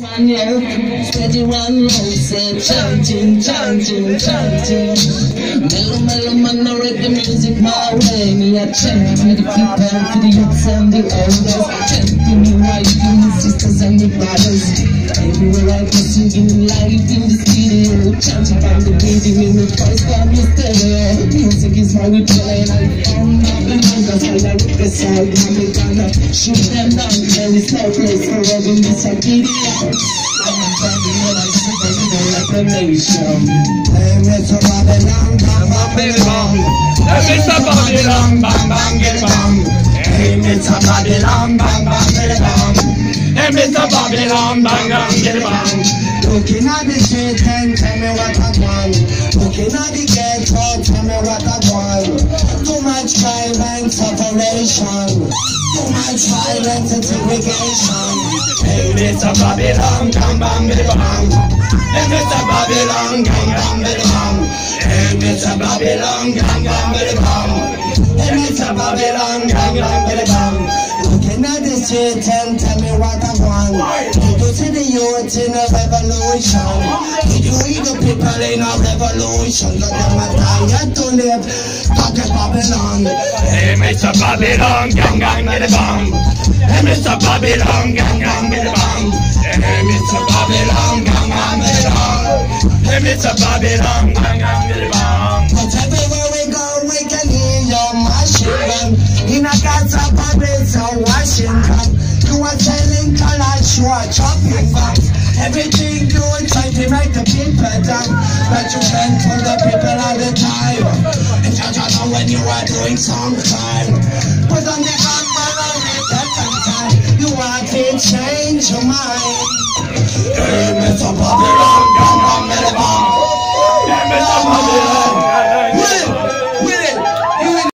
Steady one low, say chanting, chanting, chanting. Mellow, mellow, man, I read the music my way. Me a chant for the people, for the youths and the elders. Chanting the wife, the sisters and the brothers. Everywhere I go, singing live in the studio. Chanting from the building in the voice from the stereo. Music is my weapon and I found The I'm gonna shoot them down. Place for. I'm a super in a bang, bang, bang. Bang, bang, bang. Hey, Mr. Babylon, bang, bang, bang. Babylon, bang, bang, bang. The. Separation. Too much violence and segregation. Hey, Mr. Babylon, bang, bang, get bang. Hey, Mr. Babylon, bang, bang, get bang. Hey, Mr. Babylon, bang, bang, get bang. Hey, Mr. Babylon, bang, bang, get bang. Looking at the street and tell me what I want. Did you the youth in a revolution? You hear the people in a revolution? Got them tired to live. Pocket Babylon. Hey, Mr. Babylon. Hey, Mr. Babylon, gang, gang, get get bang. Hey, Mr. Babylon, gang, gang, get. But In a Gaza, Paris, or Washington. You are telling collage, you are chopping bombs. Everything you try to make the people down. But you can't tell the people all the time. And don't know when you are doing some crime. Put on the armor and the time. You want to change your mind.